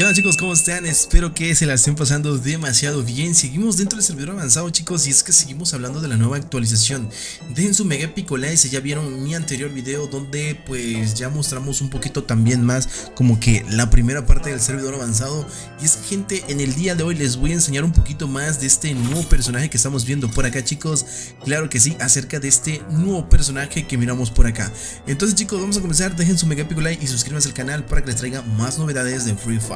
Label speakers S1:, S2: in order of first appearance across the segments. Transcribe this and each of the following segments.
S1: ¿Qué onda chicos? ¿Cómo están? Espero que se la estén pasando demasiado bien. Seguimos dentro del servidor avanzado chicos y es que seguimos hablando de la nueva actualización. Dejen su mega épico like si ya vieron mi anterior video donde pues ya mostramos un poquito también más como que la primera parte del servidor avanzado. Y es que gente, en el día de hoy les voy a enseñar un poquito más de este nuevo personaje que estamos viendo por acá chicos. Claro que sí, acerca de este nuevo personaje que miramos por acá. Entonces chicos, vamos a comenzar. Dejen su mega épico like y suscríbanse al canal para que les traiga más novedades de Free Fire.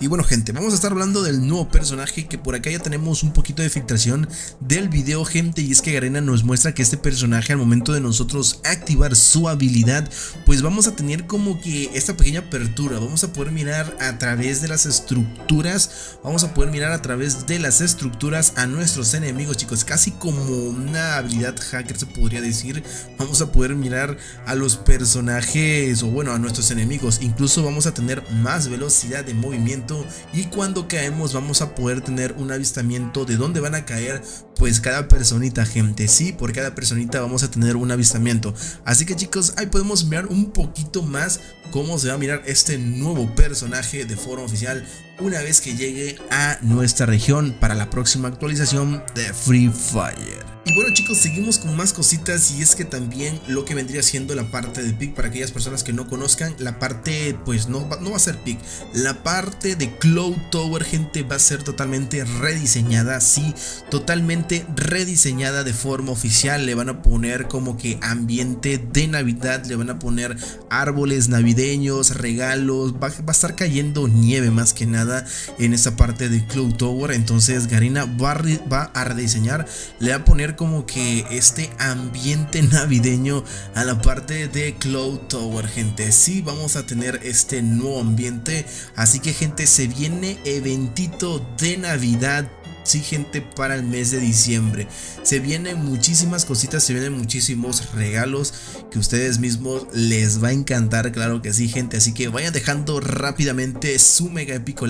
S1: Y bueno gente, vamos a estar hablando del nuevo personaje que por acá ya tenemos un poquito de filtración del video gente y es que Garena nos muestra que este personaje al momento de nosotros activar su habilidad pues vamos a tener como que esta pequeña apertura, vamos a poder mirar a través de las estructuras, vamos a poder mirar a través de las estructuras a nuestros enemigos chicos, casi como una habilidad hacker se podría decir, vamos a poder mirar a los personajes o bueno a nuestros enemigos, incluso vamos a tener más velocidad de movimiento y cuando caemos vamos a poder tener un avistamiento de dónde van a caer pues cada personita gente, sí, por cada personita vamos a tener un avistamiento, así que chicos ahí podemos mirar un poquito más cómo se va a mirar este nuevo personaje de foro oficial una vez que llegue a nuestra región para la próxima actualización de Free Fire. Y bueno chicos, seguimos con más cositas y es que también lo que vendría siendo la parte de PIC para aquellas personas que no conozcan, la parte pues no, no va a ser PIC, la parte de Cloud Tower gente va a ser totalmente rediseñada, sí, totalmente rediseñada de forma oficial, le van a poner como que ambiente de Navidad, le van a poner árboles navideños, regalos, va, va a estar cayendo nieve más que nada en esa parte de Cloud Tower, entonces Garina va va a rediseñar, le va a poner como que este ambiente navideño a la parte de Cloud Tower, gente. Sí, vamos a tener este nuevo ambiente. Así que, gente, se viene eventito de Navidad sí gente para el mes de diciembre. Se vienen muchísimas cositas se vienen muchísimos regalos que ustedes mismos les va a encantar claro que sí gente. Así que vayan dejando rápidamente su mega épico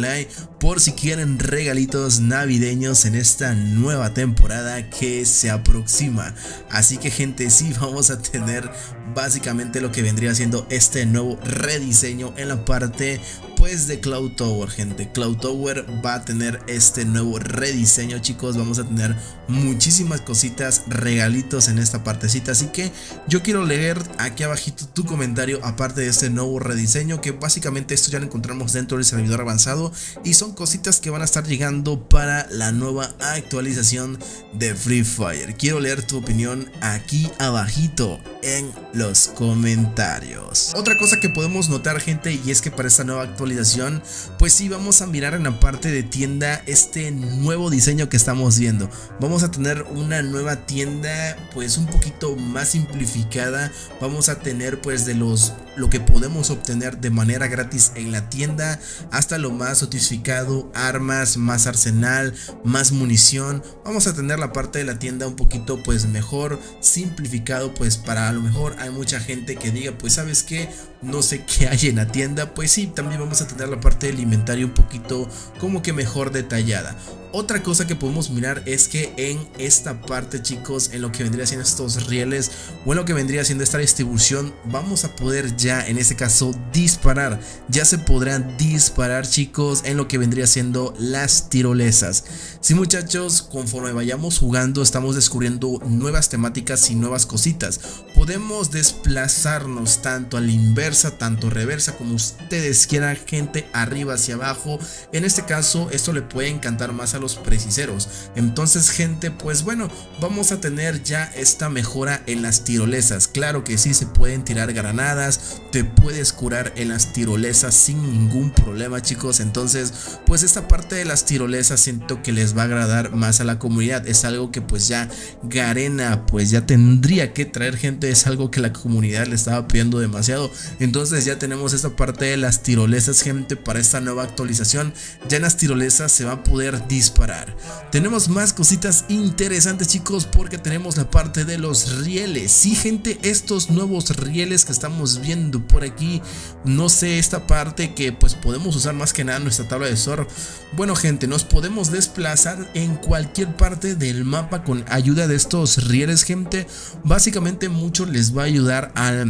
S1: por si quieren regalitos navideños en esta nueva temporada que se aproxima. Así que gente sí vamos a tener básicamente lo que vendría siendo este nuevo rediseño en la parte pues de Cloud Tower gente. Cloud Tower va a tener este nuevo rediseño chicos. Vamos a tener muchísimas cositas regalitos en esta partecita. Así que yo quiero leer aquí abajito tu comentario aparte de este nuevo rediseño que básicamente esto ya lo encontramos dentro del servidor avanzado. Y son cositas que van a estar llegando para la nueva actualización de Free Fire. Quiero leer tu opinión aquí abajito en los comentarios otra cosa que podemos notar gente y es que para esta nueva actualización pues sí vamos a mirar en la parte de tienda este nuevo diseño que estamos viendo. Vamos a tener una nueva tienda pues un poquito más simplificada. Vamos a tener pues de los lo que podemos obtener de manera gratis en la tienda hasta lo más sotificado, armas, más arsenal, más munición. Vamos a tener la parte de la tienda un poquito pues mejor, simplificado pues para a lo mejor mucha gente que diga pues sabes que no sé qué hay en la tienda, pues sí, también vamos a tener la parte del inventario un poquito como que mejor detallada. Otra cosa que podemos mirar es que en esta parte chicos, en lo que vendría siendo estos rieles o en lo que vendría siendo esta distribución, vamos a poder ya en este caso disparar. Ya se podrán disparar chicos en lo que vendría siendo las tirolesas. Sí muchachos, conforme vayamos jugando estamos descubriendo nuevas temáticas y nuevas cositas. Podemos desplazarnos tanto a la inversa, tanto reversa como ustedes quieran, gente arriba hacia abajo. En este caso esto le puede encantar más a los preciseros. Entonces gente, pues bueno, vamos a tener ya esta mejora en las tirolesas. Claro que sí, se pueden tirar granadas, te puedes curar en las tirolesas sin ningún problema chicos. Entonces, pues esta parte de las tirolesas siento que les va a agradar más a la comunidad. Es algo que pues ya Garena pues ya tendría que traer gente. Es algo que la comunidad le estaba pidiendo demasiado. Entonces ya tenemos esta parte de las tirolesas gente para esta nueva actualización. Ya en las tirolesas se va a poder disparar parar Tenemos más cositas interesantes chicos porque tenemos la parte de los rieles. Sí gente, estos nuevos rieles que estamos viendo por aquí, no sé, esta parte que pues podemos usar más que nada nuestra tabla de surf. Bueno gente, nos podemos desplazar en cualquier parte del mapa con ayuda de estos rieles gente. Básicamente mucho les va a ayudar a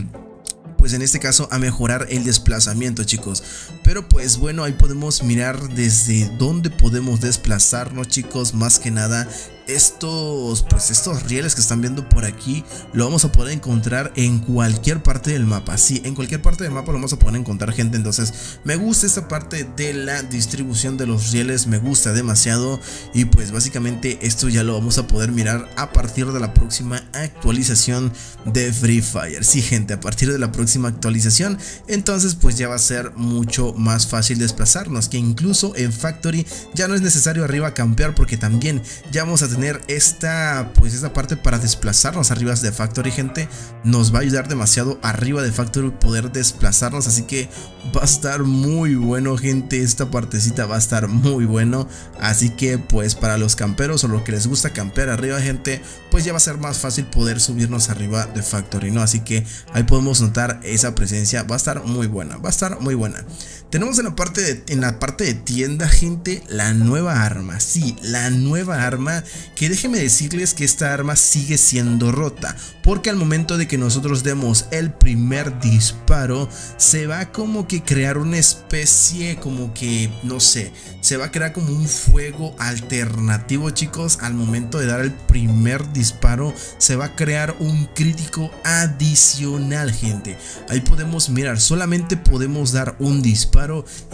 S1: pues en este caso a mejorar el desplazamiento chicos. Pero pues bueno, ahí podemos mirar desde dónde podemos desplazarnos chicos, más que nada estos, pues estos rieles que están viendo por aquí lo vamos a poder encontrar en cualquier parte del mapa. Sí, en cualquier parte del mapa lo vamos a poder encontrar gente. Entonces me gusta esta parte de la distribución de los rieles, me gusta demasiado. Y pues básicamente esto ya lo vamos a poder mirar a partir de la próxima actualización de Free Fire. Sí, gente, a partir de la próxima actualización, entonces pues ya va a ser mucho más fácil desplazarnos. Que incluso en Factory ya no es necesario arriba campear porque también ya vamos a tener esta, pues esta parte para desplazarnos arriba de Factory, gente. Nos va a ayudar demasiado arriba de Factory poder desplazarnos, así que va a estar muy bueno, gente. Esta partecita va a estar muy bueno, así que pues para los camperos o los que les gusta campear arriba, gente, pues ya va a ser más fácil poder subirnos arriba de Factory, ¿no? Así que ahí podemos notar esa presencia, va a estar muy buena, va a estar muy buena. Tenemos en la parte de, en la parte de tienda, gente, la nueva arma. Sí, la nueva arma que déjeme decirles que esta arma sigue siendo rota, porque al momento de que nosotros demos el primer disparo, se va como que crear una especie como que, no sé, se va a crear como un fuego alternativo chicos, al momento de dar el primer disparo, se va a crear un crítico adicional gente, ahí podemos mirar, solamente podemos dar un disparo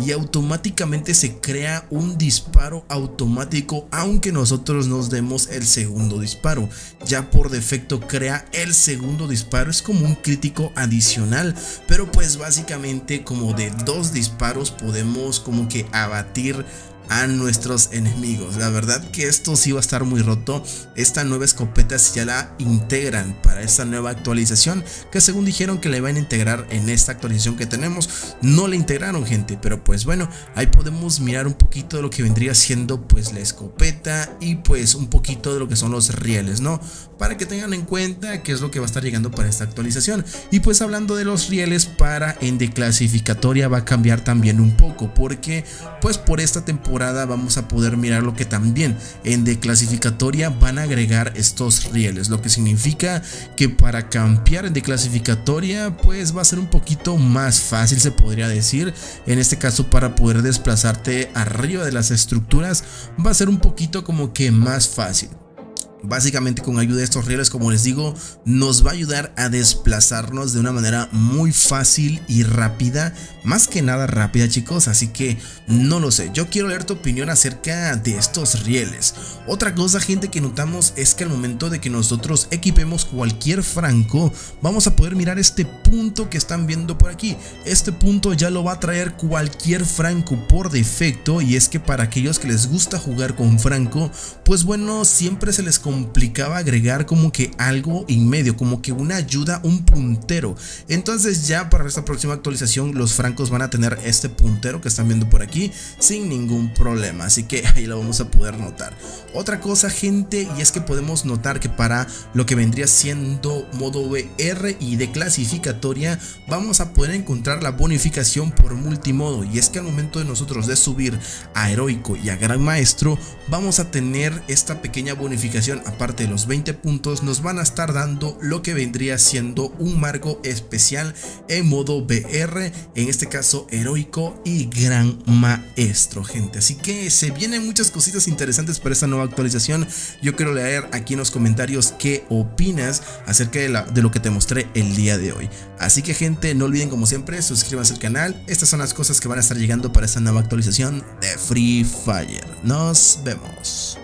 S1: y automáticamente se crea un disparo automático aunque nosotros nos demos el segundo disparo. Ya por defecto crea el segundo disparo, es como un crítico adicional, pero pues básicamente como de dos disparos podemos como que abatir a nuestros enemigos. La verdad que esto sí va a estar muy roto. Esta nueva escopeta si ya la integran para esta nueva actualización que según dijeron que la iban a integrar en esta actualización que tenemos. No la integraron gente, pero pues bueno, ahí podemos mirar un poquito de lo que vendría siendo pues la escopeta y pues un poquito de lo que son los rieles, ¿no? Para que tengan en cuenta qué es lo que va a estar llegando para esta actualización. Y pues hablando de los rieles para en declasificatoria va a cambiar también un poco porque pues por esta temporada vamos a poder mirar lo que también en declasificatoria van a agregar estos rieles, lo que significa que para campear en declasificatoria pues va a ser un poquito más fácil se podría decir, en este caso para poder desplazarte arriba de las estructuras va a ser un poquito como que más fácil. Básicamente con ayuda de estos rieles, como les digo, nos va a ayudar a desplazarnos de una manera muy fácil y rápida. Más que nada rápida chicos, así que no lo sé. Yo quiero leer tu opinión acerca de estos rieles. Otra cosa gente que notamos es que al momento de que nosotros equipemos cualquier franco, vamos a poder mirar este punto que están viendo por aquí. Este punto ya lo va a traer cualquier franco por defecto y es que para aquellos que les gusta jugar con franco, pues bueno, siempre se les complicaba agregar como que algo en medio, como que una ayuda, un puntero. Entonces ya para esta próxima actualización los francos van a tener este puntero que están viendo por aquí sin ningún problema. Así que ahí lo vamos a poder notar. Otra cosa gente y es que podemos notar que para lo que vendría siendo modo VR y de clasificatoria vamos a poder encontrar la bonificación por multimodo. Y es que al momento de nosotros de subir a heroico y a gran maestro vamos a tener esta pequeña bonificación aparte de los 20 puntos, nos van a estar dando lo que vendría siendo un marco especial en modo VR, en este caso heroico y gran maestro, gente. Así que se vienen muchas cositas interesantes para esta nueva actualización. Yo quiero leer aquí en los comentarios qué opinas acerca de, de lo que te mostré el día de hoy. Así que gente, no olviden como siempre suscríbanse al canal. Estas son las cosas que van a estar llegando para esta nueva actualización de Free Fire. Nos vemos.